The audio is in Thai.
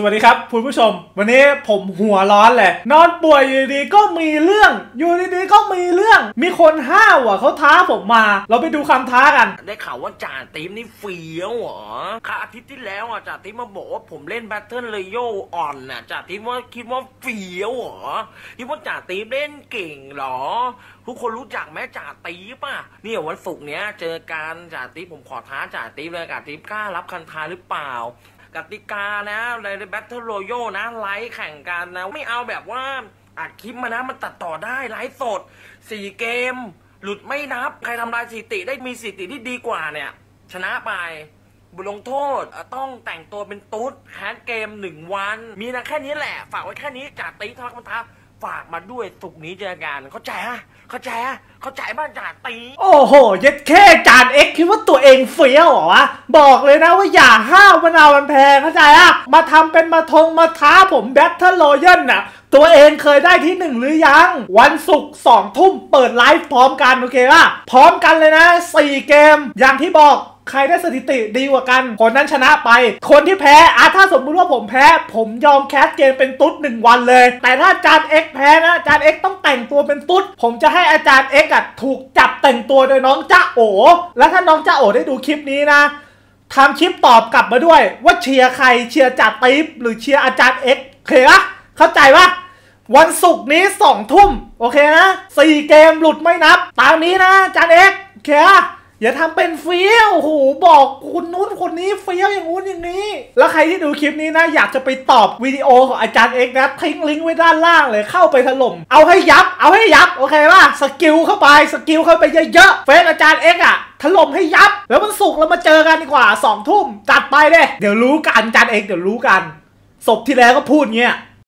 สวัสดีครับคุณผู้ชม วันนี้ผมหัวร้อนเลยนอนป่วยอยู่ดีก็มีเรื่อง อยู่ดีๆก็มีเรื่อง มีคนห้าวอะเขาท้าผมมา เราไปดูคำท้ากัน ได้ข่าวว่าจ่าตีมนี่เฟี้ยวเหรอค่ะอาทิตย์ที่แล้วอะจ่าตีมมาบอกว่าผมเล่น Battle Royale อ่อนน่ะจ่าตีมว่าคิดว่าเฟี้ยวเหรอคิดว่าจ่าตีมเล่นเก่งเหรอ ทุกคนรู้จักไหมจ่าตีป่ะเนี่ยวันศุกร์เนี้ยเจอกันจ่าตีผมขอท้าจ่าตีเลยจ่าตีกล้ารับคำท้าหรือเปล่า กติกานะใน Battle Royale นะ ไลฟ์แข่งกันนะ ไม่เอาแบบว่าอัดคลิปมานะ มันตัดต่อได้ ไลฟ์สดสี่เกม หลุดไม่นับ ใครทำลายสถิติได้มีสถิติที่ดีกว่าเนี่ย ชนะไปบทลงโทษต้องแต่งตัวเป็นตุ๊ด cast เกมหนึ่งวัน มีนะแค่นี้แหละ ฝากไว้แค่นี้จากตีทอคมันท้า ฝากมาด้วยศุกร์นี้เจอกันเข้าใจฮะเข้าใจฮะเข้าใจบ้านจ่าตี โอ้โห เย็ดแค่จารย์เอ็กคิดว่าตัวเองเฟี้ยวเหรอวะ บอกเลยนะว่าอย่าห้าวมะนาวมันแพงเข้าใจอะมาทำเป็นมาทงมาท้าผม Battle Royale น่ะ ตัวเองเคยได้ที่หนึ่งหรือยัง วันศุกร์สองทุ่มเปิดไลฟ์พร้อมกัน โอเคป่ะ พร้อมกันเลยนะสี่เกม อย่างที่บอกใครได้สถิติดีกว่ากัน คนนั้นชนะไป คนที่แพ้อะถ้าสมมุติว่าผมแพ้ ผมยอม cast เกมเป็นตุ๊ดหนึ่งวันเลย แต่ถ้าอาจารย์เอ็กแพ้นะอาจารย์เอ็กต้องแต่งตัวเป็นตุ๊ด ผมจะให้อาจารย์เอ็กอะถูกจับแต่งตัวโดยน้องจ้าโอ แล้วถ้าน้องจ้าโอได้ดูคลิปนี้นะทำคลิปตอบกลับมาด้วย ว่าเชียร์ใครเชียร์จ่าตีมหรือเชียร์อาจารย์เอ็กโอเคปะ เข้าใจปะวันศุกร์นี้สองทุ่มโอเคนะสี่เกมหลุดไม่นับ ตามนี้นะอาจารย์เอ็กโอเคอะอย่าทำเป็นเฟี้ยวโอ้โหบอกคนนู้นคนนี้เฟี้ยวอย่างงู้นอย่างนี้ แล้วใครที่ดูคลิปนี้นะ อยากจะไปตอบวิดีโอของอาจารย์เอกนะทิ้งลิงก์ไว้ด้านล่างเลยเข้าไปถล่ม เอาให้ยับ เอาให้ยับ โอเคป่ะ skill เข้าไป skill เข้าไปเยอะๆ เฟซอาจารย์เอกอะถล่มให้ยับ แล้วมันสุกร์เรามาเจอกันดีกว่าสองทุ่มจัดไปเลย เดี๋ยวรู้กันอาจารย์เอกเดี๋ยวรู้กัน ศพที่แล้วก็พูดเงี้ย